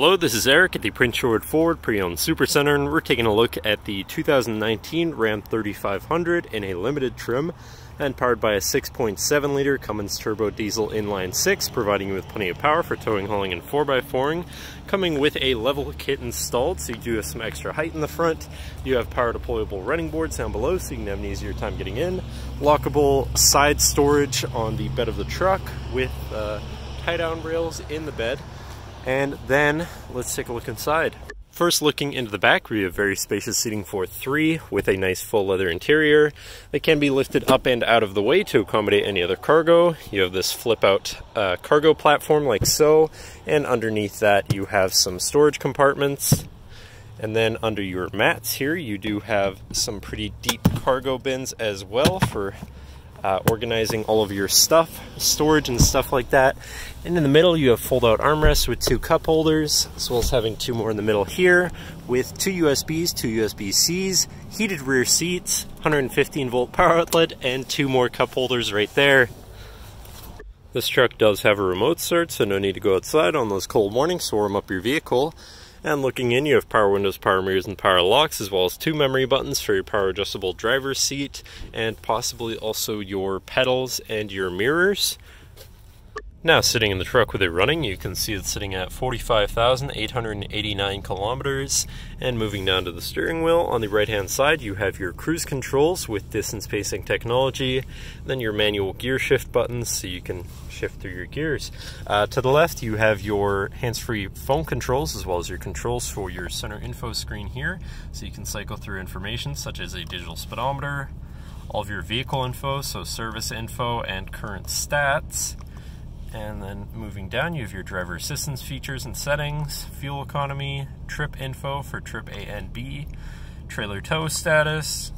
Hello, this is Eric at the Prince George Ford Pre-Owned Supercenter, and we're taking a look at the 2019 Ram 3500 in a limited trim and powered by a 6.7 liter Cummins turbo diesel inline 6, providing you with plenty of power for towing, hauling, and 4x4ing. Coming with a level kit installed, so you do have some extra height in the front. You have power deployable running boards down below, so you can have an easier time getting in. Lockable side storage on the bed of the truck with uh, tie-down rails in the bed. And then let's take a look inside. First looking into the back, we have very spacious seating for three with a nice full leather interior that can be lifted up and out of the way to accommodate any other cargo. You have this flip out uh, cargo platform like so, and underneath that you have some storage compartments. And then under your mats here, you do have some pretty deep cargo bins as well for uh, organizing all of your stuff, storage and stuff like that. And in the middle, you have fold-out armrests with two cup holders, as well as having two more in the middle here, with two USBs, two USB-Cs, heated rear seats, 115 volt power outlet, and two more cup holders right there. This truck does have a remote start, so no need to go outside on those cold mornings to warm up your vehicle. And looking in, you have power windows, power mirrors, and power locks, as well as two memory buttons for your power adjustable driver's seat, and possibly also your pedals and your mirrors. Now, sitting in the truck with it running, you can see it's sitting at 45,889 kilometers. And moving down to the steering wheel, on the right hand side, you have your cruise controls with distance pacing technology, then your manual gear shift buttons so you can shift through your gears. Uh, to the left, you have your hands free phone controls as well as your controls for your center info screen here, so you can cycle through information such as a digital speedometer, all of your vehicle info, so service info and current stats. And then moving down, you have your driver assistance features and settings, fuel economy, trip info for trip A and B, trailer tow status,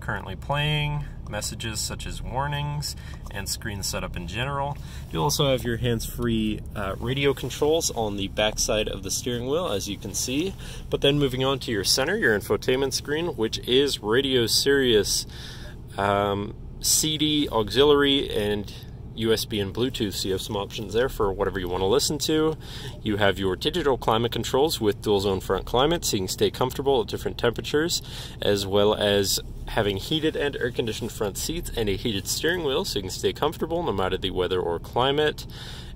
currently playing, messages such as warnings, and screen setup in general. You also have your hands-free uh, radio controls on the back side of the steering wheel, as you can see. But then moving on to your center, your infotainment screen, which is Radio Sirius, um, CD, auxiliary, and USB and Bluetooth, so you have some options there for whatever you want to listen to. You have your digital climate controls with dual zone front climate, so you can stay comfortable at different temperatures, as well as having heated and air conditioned front seats and a heated steering wheel, so you can stay comfortable no matter the weather or climate.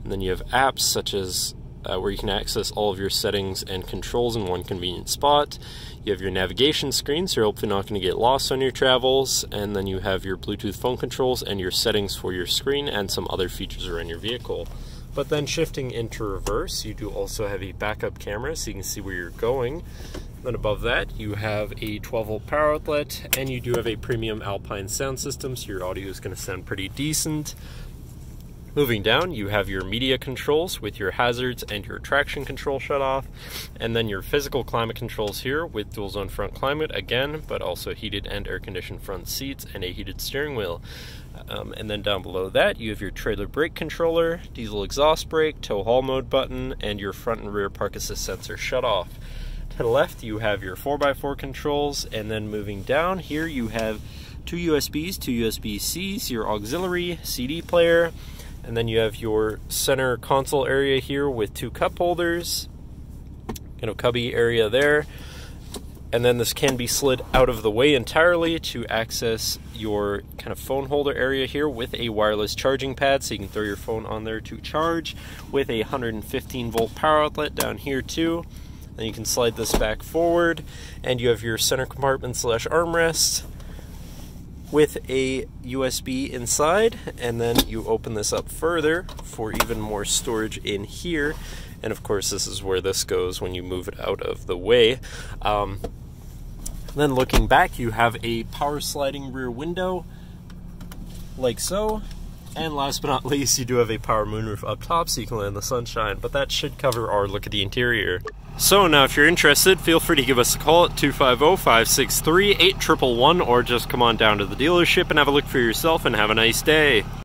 And then you have apps such as uh, where you can access all of your settings and controls in one convenient spot. You have your navigation screen, so you're hopefully not going to get lost on your travels. And then you have your Bluetooth phone controls and your settings for your screen and some other features around your vehicle. But then shifting into reverse, you do also have a backup camera so you can see where you're going. Then above that, you have a 12 volt power outlet and you do have a premium Alpine sound system, so your audio is going to sound pretty decent. Moving down, you have your media controls with your hazards and your traction control shut off, and then your physical climate controls here with dual zone front climate again, but also heated and air conditioned front seats and a heated steering wheel. Um, and then down below that, you have your trailer brake controller, diesel exhaust brake, tow haul mode button, and your front and rear park assist sensor shut off. To the left, you have your 4x4 controls, and then moving down here, you have two USBs, two USB Cs, your auxiliary, CD player, and then you have your center console area here with two cup holders, kind of cubby area there. And then this can be slid out of the way entirely to access your kind of phone holder area here with a wireless charging pad so you can throw your phone on there to charge with a 115 volt power outlet down here too. Then you can slide this back forward and you have your center compartment slash armrest with a USB inside and then you open this up further for even more storage in here. And of course this is where this goes when you move it out of the way. Um, then looking back you have a power sliding rear window like so and last but not least, you do have a power moonroof up top so you can land in the sunshine, but that should cover our look at the interior. So now if you're interested, feel free to give us a call at 250-563-8111 or just come on down to the dealership and have a look for yourself and have a nice day.